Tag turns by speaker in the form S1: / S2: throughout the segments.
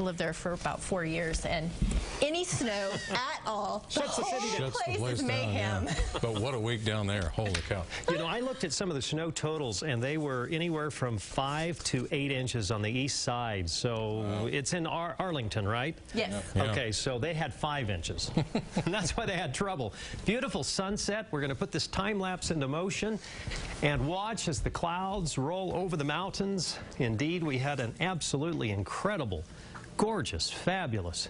S1: to live there for about four years, and any snow at all, the
S2: Shuts the city down.
S3: Shuts the
S1: place is
S3: down, yeah. But what a week down there. Holy cow.
S2: You know, I looked at some of the snow totals, and they were anywhere from five to eight inches on the east side. So it's in Ar Arlington, right?
S1: Yes.
S3: Yeah.
S2: Okay, so they had five inches. and that's why they had trouble. Beautiful sunset. We're going to put this time lapse into motion and watch as the clouds roll over the mountains. Indeed, we had an absolutely incredible, gorgeous, fabulous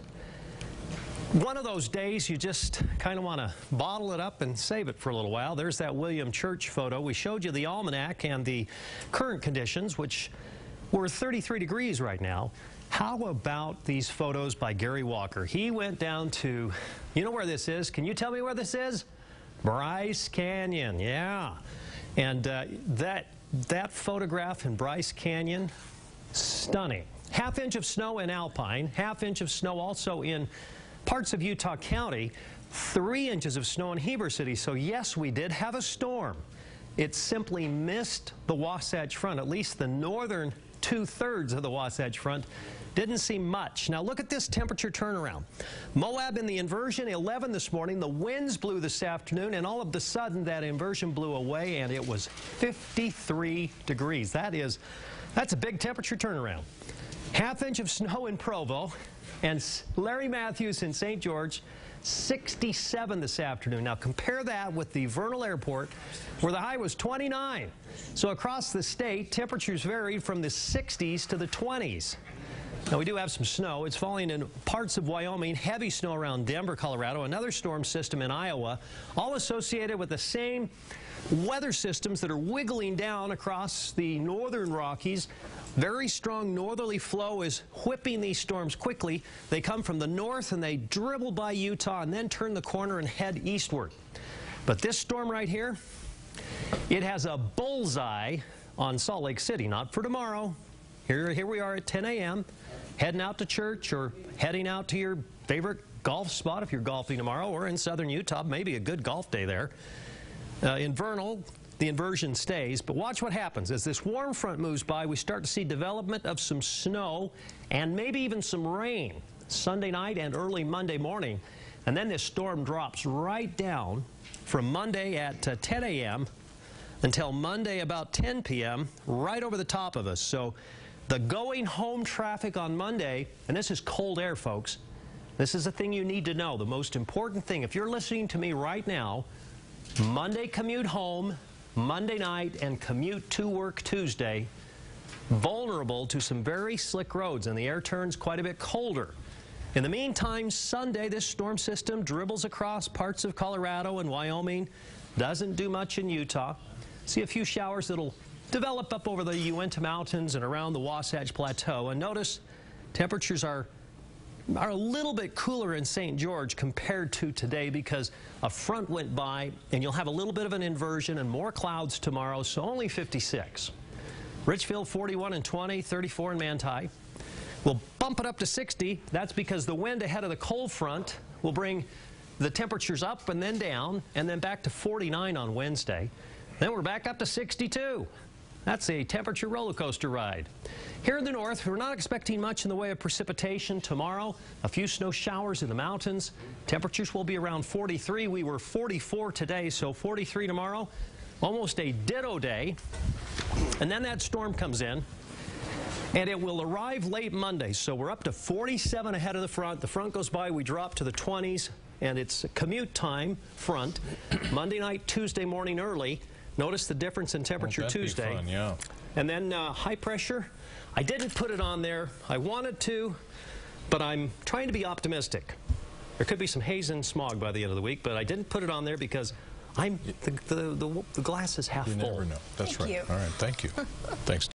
S2: one of those days you just kind of want to bottle it up and save it for a little while. There's that William Church photo. We showed you the almanac and the current conditions, which were 33 degrees right now. How about these photos by Gary Walker? He went down to, you know where this is? Can you tell me where this is? Bryce Canyon, yeah. And uh, that, that photograph in Bryce Canyon, stunning. Half inch of snow in Alpine, half inch of snow also in parts of Utah County, three inches of snow in Heber City. So yes, we did have a storm. It simply missed the Wasatch Front, at least the northern two-thirds of the Wasatch Front. Didn't see much. Now look at this temperature turnaround. Moab in the inversion, 11 this morning. The winds blew this afternoon, and all of a sudden that inversion blew away, and it was 53 degrees. That is, that's a big temperature turnaround. Half inch of snow in Provo, and Larry Matthews in St. George, 67 this afternoon. Now compare that with the Vernal Airport, where the high was 29. So across the state, temperatures varied from the 60s to the 20s. Now, we do have some snow. It's falling in parts of Wyoming, heavy snow around Denver, Colorado, another storm system in Iowa, all associated with the same weather systems that are wiggling down across the northern Rockies. Very strong northerly flow is whipping these storms quickly. They come from the north and they dribble by Utah and then turn the corner and head eastward. But this storm right here, it has a bullseye on Salt Lake City, not for tomorrow. Here, here we are at 10 a.m., heading out to church or heading out to your favorite golf spot if you're golfing tomorrow, or in southern Utah, maybe a good golf day there. Uh, in Vernal, the inversion stays, but watch what happens. As this warm front moves by, we start to see development of some snow and maybe even some rain Sunday night and early Monday morning. And then this storm drops right down from Monday at uh, 10 a.m. until Monday about 10 p.m. right over the top of us. So the going home traffic on Monday, and this is cold air, folks. This is the thing you need to know. The most important thing, if you're listening to me right now, Monday commute home, Monday night, and commute to work Tuesday, vulnerable to some very slick roads, and the air turns quite a bit colder. In the meantime, Sunday, this storm system dribbles across parts of Colorado and Wyoming, doesn't do much in Utah. See a few showers that'll develop up over the Uinta Mountains and around the Wasatch Plateau. And notice temperatures are are a little bit cooler in St. George compared to today because a front went by and you'll have a little bit of an inversion and more clouds tomorrow, so only 56. Richfield 41 and 20, 34 in Manti. We'll bump it up to 60. That's because the wind ahead of the cold front will bring the temperatures up and then down and then back to 49 on Wednesday. Then we're back up to 62. That's a temperature roller coaster ride. Here in the north, we're not expecting much in the way of precipitation tomorrow. A few snow showers in the mountains. Temperatures will be around 43. We were 44 today, so 43 tomorrow. Almost a ditto day. And then that storm comes in. And it will arrive late Monday, so we're up to 47 ahead of the front. The front goes by, we drop to the 20s, and it's commute time front. Monday night, Tuesday morning early. Notice the difference in temperature
S3: Won't that be
S2: Tuesday.
S3: fun, yeah.
S2: And then uh, high pressure. I didn't put it on there. I wanted to, but I'm trying to be optimistic. There could be some haze and smog by the end of the week, but I didn't put it on there because I'm the, the, the, the glass is half
S3: You
S2: full.
S3: never know. That's
S1: Thank
S3: right.
S1: you.
S3: All right. Thank you. Thanks.